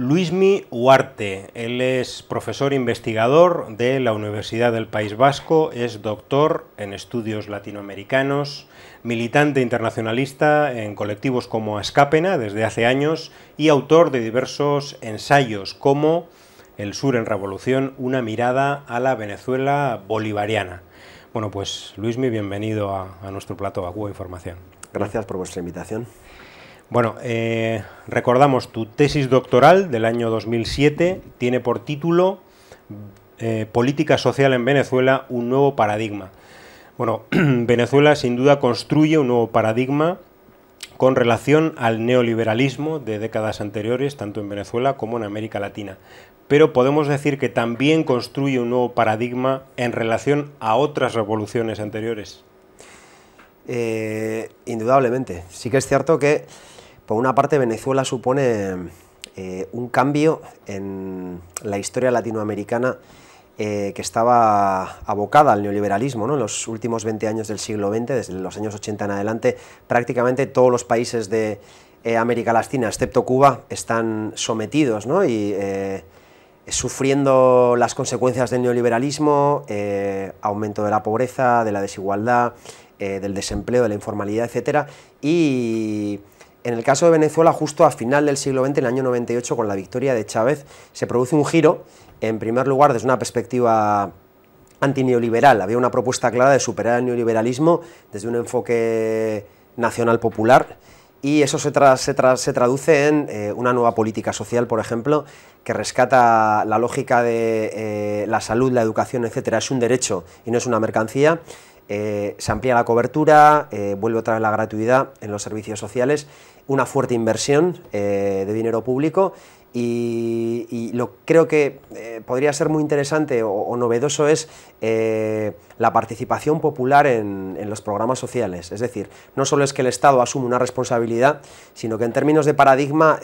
Luismi Huarte, él es profesor investigador de la Universidad del País Vasco, es doctor en estudios latinoamericanos, militante internacionalista en colectivos como Ascapena desde hace años y autor de diversos ensayos como El Sur en Revolución, una mirada a la Venezuela bolivariana. Bueno, pues Luismi, bienvenido a, nuestro plato, Cuba Información. Gracias por vuestra invitación. Bueno, eh, recordamos tu tesis doctoral del año 2007, tiene por título eh, Política Social en Venezuela, un nuevo paradigma. Bueno, Venezuela sin duda construye un nuevo paradigma con relación al neoliberalismo de décadas anteriores, tanto en Venezuela como en América Latina. Pero podemos decir que también construye un nuevo paradigma en relación a otras revoluciones anteriores. Eh, indudablemente. Sí que es cierto que por una parte, Venezuela supone eh, un cambio en la historia latinoamericana eh, que estaba abocada al neoliberalismo. ¿no? En los últimos 20 años del siglo XX, desde los años 80 en adelante, prácticamente todos los países de eh, América Latina, excepto Cuba, están sometidos y sufriendo las consecuencias del neoliberalismo, aumento de la pobreza, de la desigualdad, del desempleo, de la informalidad, etc. Y en el caso de Venezuela, justo a final del siglo XX, en el año 98, con la victoria de Chávez, se produce un giro, en primer lugar, desde una perspectiva antineoliberal. Había una propuesta clara de superar el neoliberalismo desde un enfoque nacional popular y eso se, traduce en eh, una nueva política social, por ejemplo, que rescata la lógica de eh, la salud, la educación, etcétera, es un derecho y no es una mercancía. Eh, se amplía la cobertura, vuelve otra vez la gratuidad en los servicios sociales una fuerte inversión eh, de dinero público y, lo creo que eh, podría ser muy interesante o, novedoso es eh, la participación popular en, los programas sociales. Es decir, no solo es que el Estado asume una responsabilidad, sino que en términos de paradigma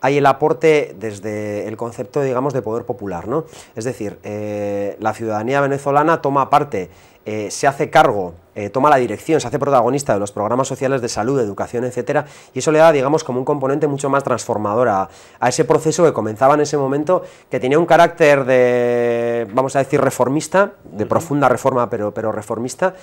hay el aporte desde el concepto, digamos, de poder popular. ¿no? Es decir, la ciudadanía venezolana toma parte eh, se hace cargo, eh, toma la dirección, se hace protagonista de los programas sociales de salud, educación, etcétera, y eso le da, digamos, como un componente mucho más transformador a, ese proceso que comenzaba en ese momento, que tenía un carácter de, vamos a decir, reformista, de profunda reforma, pero, pero reformista,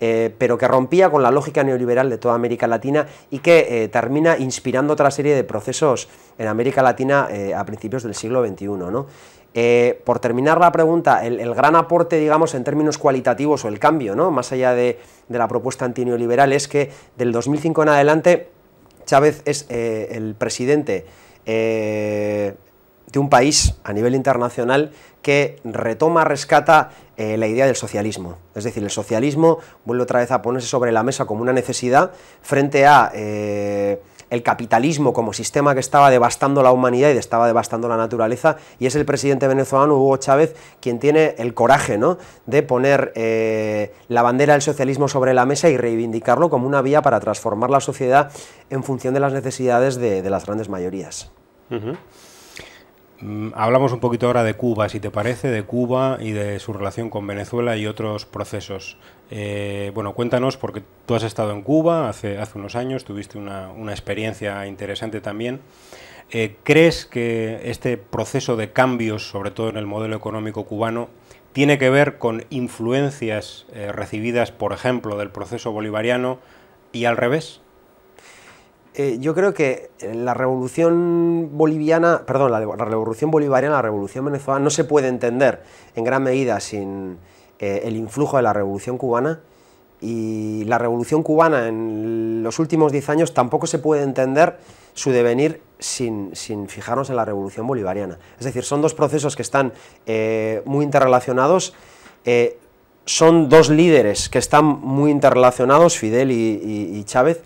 eh, pero que rompía con la lógica neoliberal de toda América Latina y que termina inspirando otra serie de procesos en América Latina a principios del siglo XXI. ¿no? Eh, por terminar la pregunta, el, gran aporte, digamos, en términos cualitativos o el cambio, ¿no? más allá de, la propuesta antineoliberal, es que del 2005 en adelante Chávez es eh, el presidente eh, de un país a nivel internacional que retoma, rescata la idea del socialismo. Es decir, el socialismo vuelve otra vez a ponerse sobre la mesa como una necesidad frente a el capitalismo como sistema que estaba devastando la humanidad y estaba devastando la naturaleza, y es el presidente venezolano Hugo Chávez quien tiene el coraje ¿no? de poner eh, la bandera del socialismo sobre la mesa y reivindicarlo como una vía para transformar la sociedad en función de las necesidades de, las grandes mayorías. Hablamos un poquito ahora de Cuba, si te parece, de Cuba y de su relación con Venezuela y otros procesos. Eh, bueno, cuéntanos, porque tú has estado en Cuba hace, hace unos años, tuviste una, experiencia interesante también. Eh, ¿Crees que este proceso de cambios, sobre todo en el modelo económico cubano, tiene que ver con influencias eh, recibidas, por ejemplo, del proceso bolivariano y al revés? Eh, yo creo que la revolución boliviana, perdón, la, revolución bolivariana, la revolución venezolana no se puede entender en gran medida sin eh, el influjo de la revolución cubana y la revolución cubana en los últimos diez años tampoco se puede entender su devenir sin, fijarnos en la revolución bolivariana. Es decir, son dos procesos que están eh, muy interrelacionados, son dos líderes que están muy interrelacionados, Fidel y Chávez,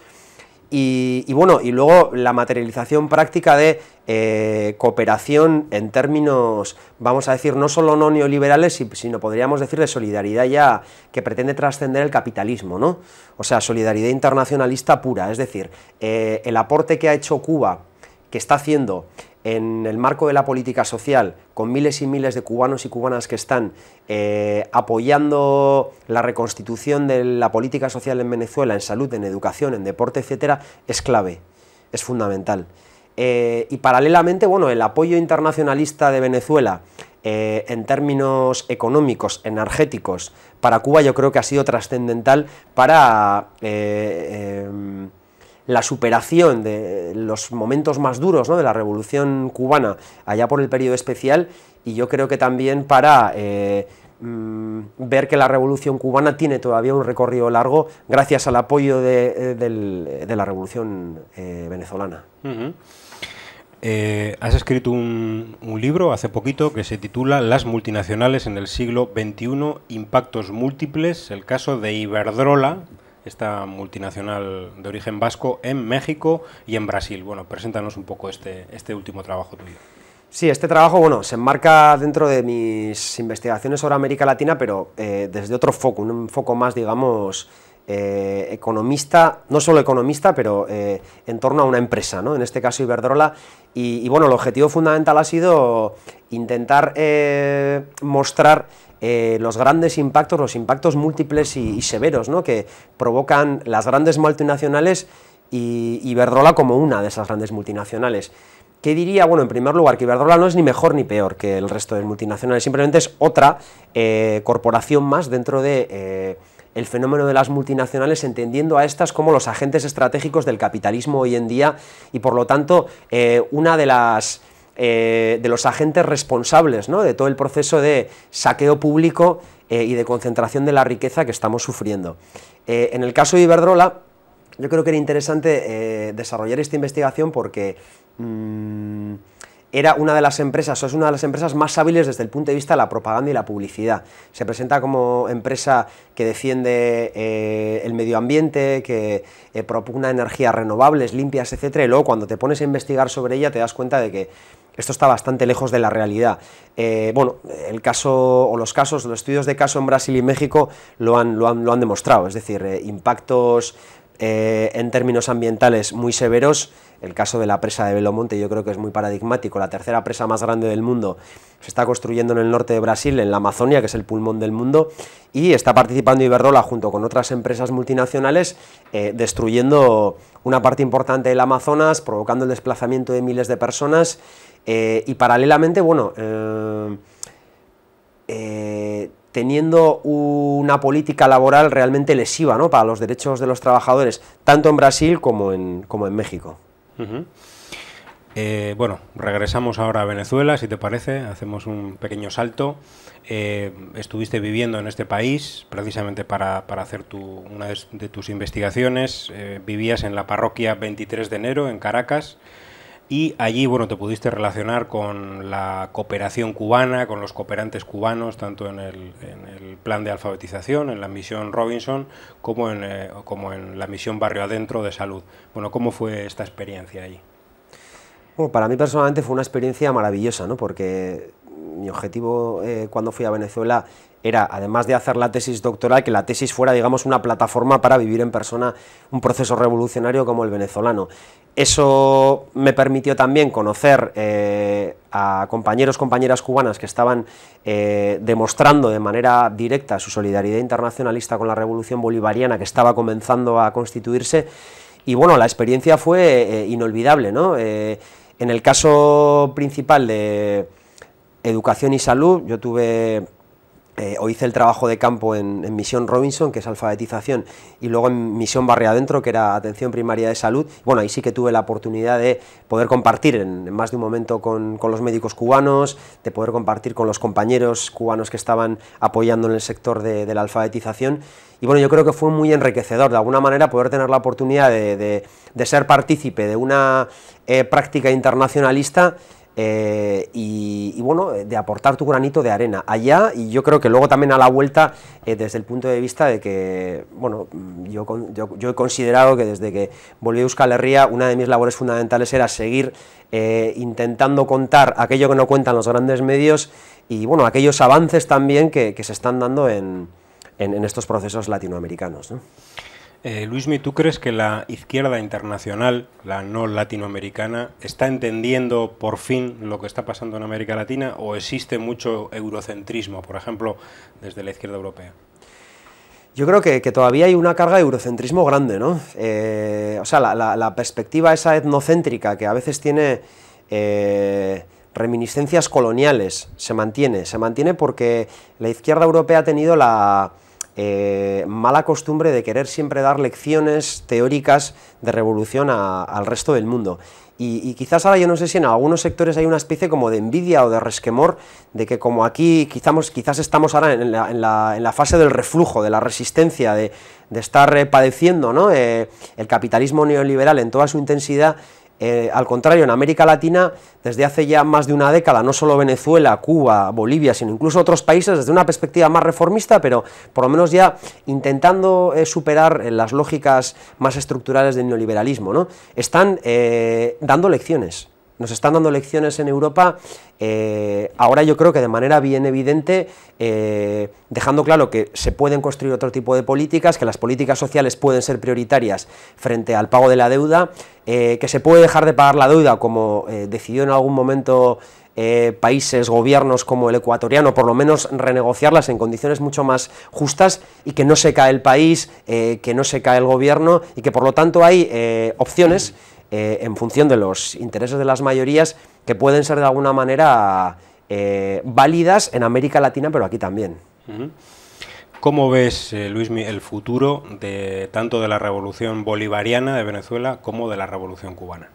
y, bueno, y luego la materialización práctica de eh, cooperación en términos, vamos a decir, no solo no neoliberales, sino podríamos decir de solidaridad ya que pretende trascender el capitalismo, ¿no? O sea, solidaridad internacionalista pura, es decir, eh, el aporte que ha hecho Cuba, que está haciendo en el marco de la política social, con miles y miles de cubanos y cubanas que están eh, apoyando la reconstitución de la política social en Venezuela, en salud, en educación, en deporte, etcétera, es clave, es fundamental. Eh, y paralelamente, bueno, el apoyo internacionalista de Venezuela eh, en términos económicos, energéticos, para Cuba yo creo que ha sido trascendental para em, la superación de los momentos más duros de la revolución cubana allá por el periodo especial y yo creo que también para eh, mm, ver que la revolución cubana tiene todavía un recorrido largo gracias al apoyo de, eh, la revolución eh, venezolana. has escrito un, un, libro hace poquito que se titula Las multinacionales en el siglo XXI, impactos múltiples, el caso de Iberdrola, esta multinacional de origen vasco, en México y en Brasil. Bueno, preséntanos un poco este, este último trabajo tuyo. Sí, este trabajo bueno, se enmarca dentro de mis investigaciones sobre América Latina, pero eh, desde otro foco, un foco más, digamos, eh, economista, no solo economista, pero eh, en torno a una empresa, ¿no? en este caso Iberdrola. y, bueno, el objetivo fundamental ha sido intentar mostrar eh, los grandes impactos, los impactos múltiples y, severos ¿no? que provocan las grandes multinacionales y Iberdrola como una de esas grandes multinacionales. ¿Qué diría? Bueno, en primer lugar, que Iberdrola no es ni mejor ni peor que el resto de multinacionales, simplemente es otra corporación más dentro de el fenómeno de las multinacionales, entendiendo a estas como los agentes estratégicos del capitalismo hoy en día y por lo tanto una de las eh, de los agentes responsables de todo el proceso de saqueo público eh, y de concentración de la riqueza que estamos sufriendo. Eh, en el caso de Iberdrola, yo creo que era interesante desarrollar esta investigación porque mm, era una de las empresas, o es una de las empresas más hábiles desde el punto de vista de la propaganda y la publicidad. Se presenta como empresa que defiende el medio ambiente, que propugna energías renovables, limpias, etc. Y luego cuando te pones a investigar sobre ella te das cuenta de que esto está bastante lejos de la realidad. Eh, bueno, el caso o los casos, los estudios de caso en Brasil y México lo han, lo han, demostrado, es decir, eh, impactos eh, en términos ambientales muy severos. El caso de la presa de Belomonte yo creo que es muy paradigmático. La tercera presa más grande del mundo se está construyendo en el norte de Brasil, en la Amazonia, que es el pulmón del mundo, y está participando Iberdrola junto con otras empresas multinacionales, destruyendo una parte importante del Amazonas, provocando el desplazamiento de miles de personas eh, y paralelamente, bueno, eh, eh, teniendo una política laboral realmente lesiva ¿no? para los derechos de los trabajadores, tanto en Brasil como en México. Bueno, regresamos ahora a Venezuela, si te parece, hacemos un pequeño salto. estuviste viviendo en este país precisamente para, hacer una de, tus investigaciones. vivías en la parroquia 23 de enero, en Caracas. Y allí, bueno, te pudiste relacionar con la cooperación cubana, con los cooperantes cubanos, tanto en el, plan de alfabetización, en la misión Robinson, como en, eh, como en la misión Barrio Adentro de Salud. Bueno, ¿cómo fue esta experiencia allí? Bueno, para mí personalmente fue una experiencia maravillosa, ¿no? Porque mi objetivo eh, cuando fui a Venezuela era, además de hacer la tesis doctoral, que la tesis fuera, digamos, una plataforma para vivir en persona un proceso revolucionario como el venezolano. Eso me permitió también conocer eh, a compañeros, compañeras cubanas que estaban eh, demostrando de manera directa su solidaridad internacionalista con la revolución bolivariana que estaba comenzando a constituirse. Y bueno, la experiencia fue inolvidable, ¿no? en el caso principal de educación y salud, yo tuve eh, hice el trabajo de campo en, Misión Robinson, que es alfabetización, y luego en Misión Barrio Adentro, que era atención primaria de salud. Bueno, ahí sí que tuve la oportunidad de poder compartir en, más de un momento con, los médicos cubanos, de poder compartir con los compañeros cubanos que estaban apoyando en el sector de, la alfabetización. Y bueno, yo creo que fue muy enriquecedor, de alguna manera, poder tener la oportunidad de, ser partícipe de una eh, práctica internacionalista eh, y, bueno, de aportar tu granito de arena allá y yo creo que luego también a la vuelta eh, desde el punto de vista de que, bueno, yo, yo, he considerado que desde que volví a Euskal Herria una de mis labores fundamentales era seguir eh, intentando contar aquello que no cuentan los grandes medios y bueno, aquellos avances también que, se están dando en, en, estos procesos latinoamericanos. Eh, Luismi, ¿tú crees que la izquierda internacional, la no latinoamericana, está entendiendo por fin lo que está pasando en América Latina o existe mucho eurocentrismo, por ejemplo, desde la izquierda europea? Yo creo que, todavía hay una carga de eurocentrismo grande, ¿no? Eh, o sea, la, perspectiva esa etnocéntrica que a veces tiene eh, reminiscencias coloniales se mantiene. Se mantiene porque la izquierda europea ha tenido la eh, mala costumbre de querer siempre dar lecciones teóricas de revolución al resto del mundo. Y, quizás ahora yo no sé si en algunos sectores hay una especie como de envidia o de resquemor de que como aquí quizás, quizás estamos ahora en la, fase del reflujo, de la resistencia, de, estar eh, padeciendo ¿no? Eh, el capitalismo neoliberal en toda su intensidad, eh, al contrario, en América Latina, desde hace ya más de una década, no solo Venezuela, Cuba, Bolivia, sino incluso otros países, desde una perspectiva más reformista, pero por lo menos ya intentando eh, superar eh, las lógicas más estructurales del neoliberalismo, ¿no? están dando lecciones nos están dando lecciones en Europa, eh, ahora yo creo que de manera bien evidente, eh, dejando claro que se pueden construir otro tipo de políticas, que las políticas sociales pueden ser prioritarias frente al pago de la deuda, eh, que se puede dejar de pagar la deuda como decidió en algún momento países, gobiernos como el ecuatoriano, por lo menos renegociarlas en condiciones mucho más justas y que no se cae el país, que no se cae el gobierno y que por lo tanto hay opciones eh, en función de los intereses de las mayorías que pueden ser de alguna manera eh, válidas en América Latina, pero aquí también. ¿Cómo ves, eh, Luis, el futuro de tanto de la revolución bolivariana de Venezuela como de la revolución cubana?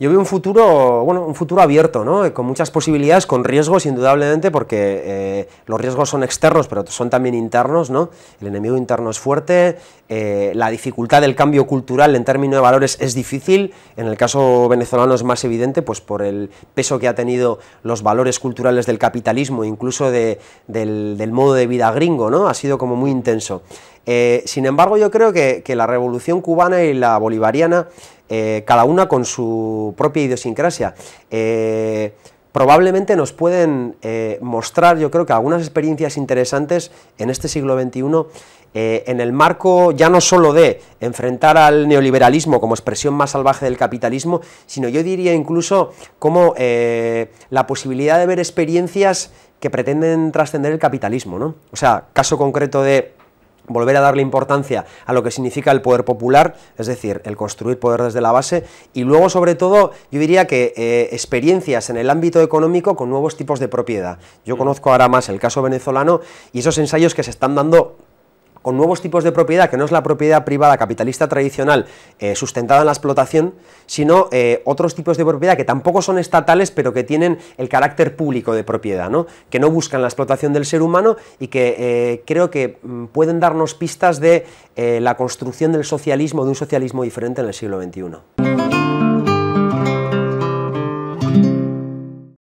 Yo veo un futuro, bueno, un futuro abierto, ¿no? con muchas posibilidades, con riesgos indudablemente, porque eh, los riesgos son externos, pero son también internos, ¿no? El enemigo interno es fuerte, eh, la dificultad del cambio cultural en términos de valores es difícil, en el caso venezolano es más evidente, pues por el peso que ha tenido los valores culturales del capitalismo, incluso del, modo de vida gringo, ¿no? Ha sido como muy intenso. Eh, sin embargo, yo creo que, la revolución cubana y la bolivariana, eh, cada una con su propia idiosincrasia, eh, probablemente nos pueden mostrar, yo creo que algunas experiencias interesantes en este siglo XXI, en el marco ya no solo de enfrentar al neoliberalismo como expresión más salvaje del capitalismo, sino yo diría incluso como la posibilidad de ver experiencias que pretenden trascender el capitalismo, ¿no? O sea, caso concreto de volver a darle importancia a lo que significa el poder popular, es decir, el construir poder desde la base, y luego sobre todo yo diría que eh, experiencias en el ámbito económico con nuevos tipos de propiedad. Yo conozco ahora más el caso venezolano y esos ensayos que se están dando con nuevos tipos de propiedad, que no es la propiedad privada capitalista tradicional eh, sustentada en la explotación, sino eh, otros tipos de propiedad que tampoco son estatales, pero que tienen el carácter público de propiedad, ¿no? que no buscan la explotación del ser humano y que eh, creo que mm, pueden darnos pistas de la construcción del socialismo, de un socialismo diferente en el siglo XXI.